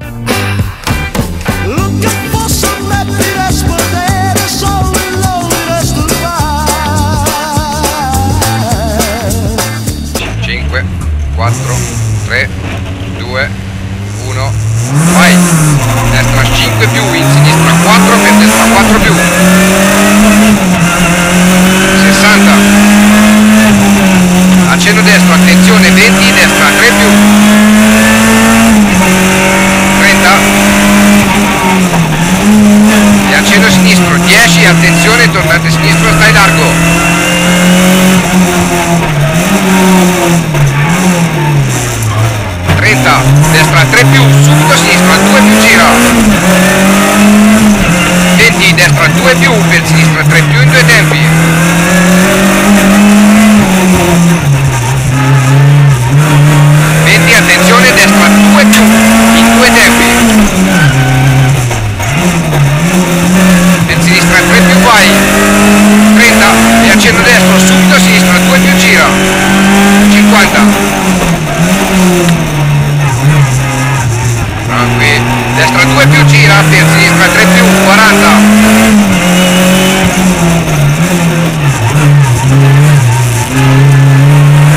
Oh. Destra 2 più gira, per sinistra 3 più, 40.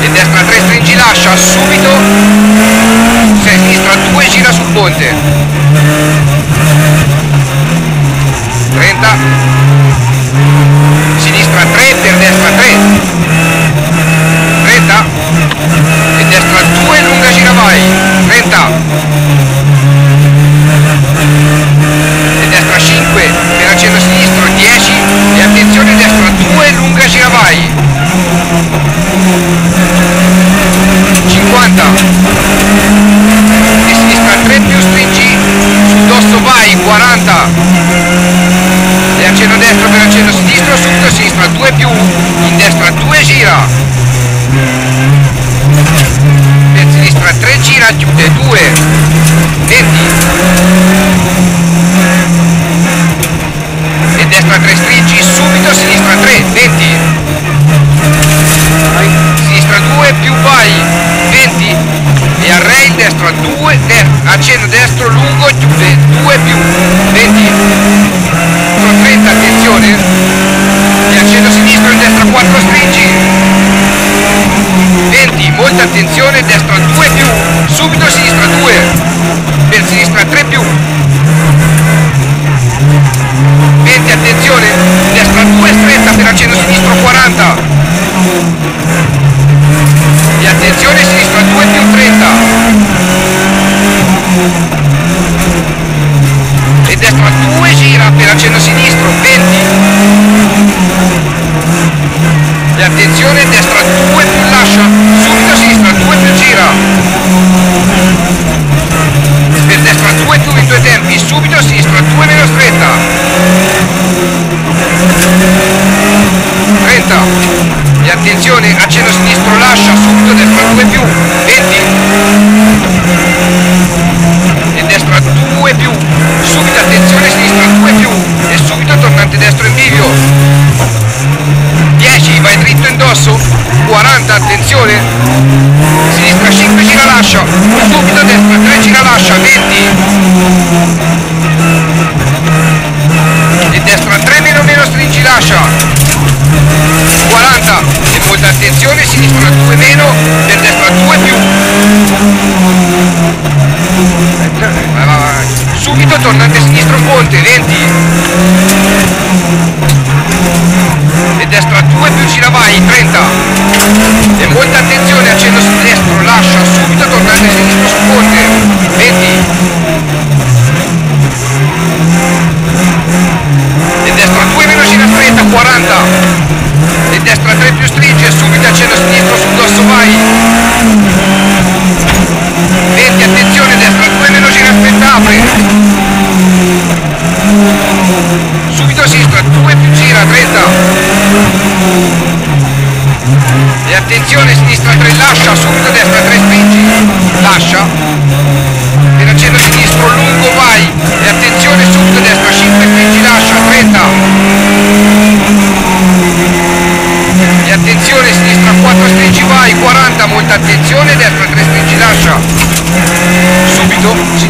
E destra 3 stringi lascia, subito. Sinistra 2 gira sul ponte. 30. Sinistra 3 per destra 3. 30. E destra 2 lunga gira vai. 30. e destra 5 per accenno sinistro 10 e attenzione destra 2 lunga gira vai 50 e sinistra 3 più stringi sul dosso vai 40 e accenno destro per accenno sinistro subito sinistra 2 più in destra 2 gira. Per sinistra 3 gira chiude 2 20 e destra 3 stringi, subito sinistra 3, 20 sinistra 2 più vai, 20 e a rail destra 2, de accenno destro lungo, chiude 2 più, 20 con 30, attenzione e accenno sinistro in destra 4 stringi 20, molta attenzione, destra 2 più, subito sinistra 2 per sinistra 3 più 20 attenzione destra 2 stretta per accenno sinistro 40 e attenzione sinistra 2 più 30 e destra 2 gira per accenno 20 e destra 3 meno meno stringi lascia. 40 e molta attenzione sinistra 2 meno per destra 2 più. Vai, vai, vai. subito tornante sinistro ponte 20 e destra 2 più gira vai 30 e molta attenzione accenno destro lascia subito tornante sinistro su ponte. 20 e destra 2 meno gira stretta 40 e destra 3 più stringe subito accenno sinistro sul dosso vai. 20 attenzione destra 2 meno gira stretta apre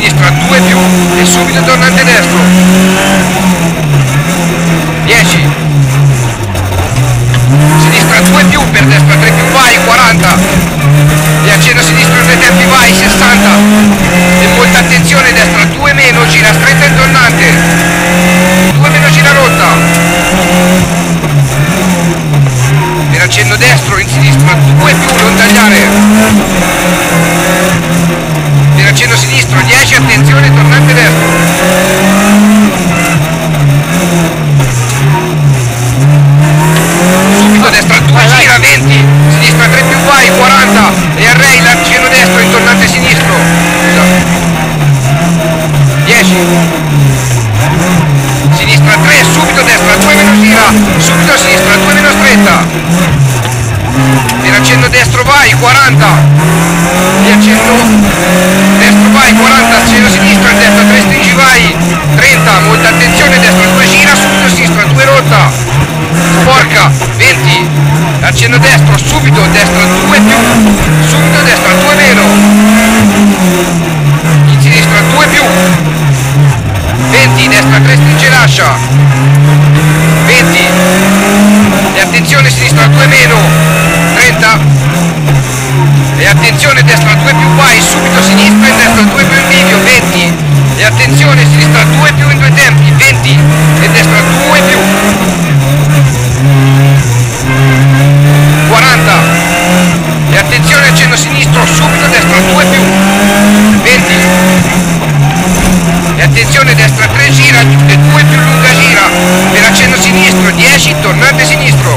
sinistra, 2 più e subito torna al tedesco. 10. Sinistra 2 più, per destra 3 più, vai, 40. e Riaccenno sinistra 3 tempi, vai, 60. E molta attenzione. tornante sinistro.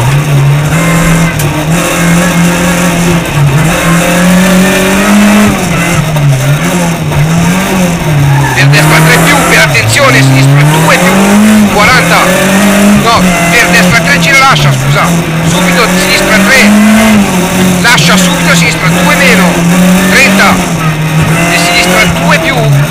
Per destra 3 più per attenzione sinistro 2 più 40 no per destra 3 gira lascia scusa. Subito sinistra 3 lascia subito sinistra 2 meno 30 e sinistra 2 più.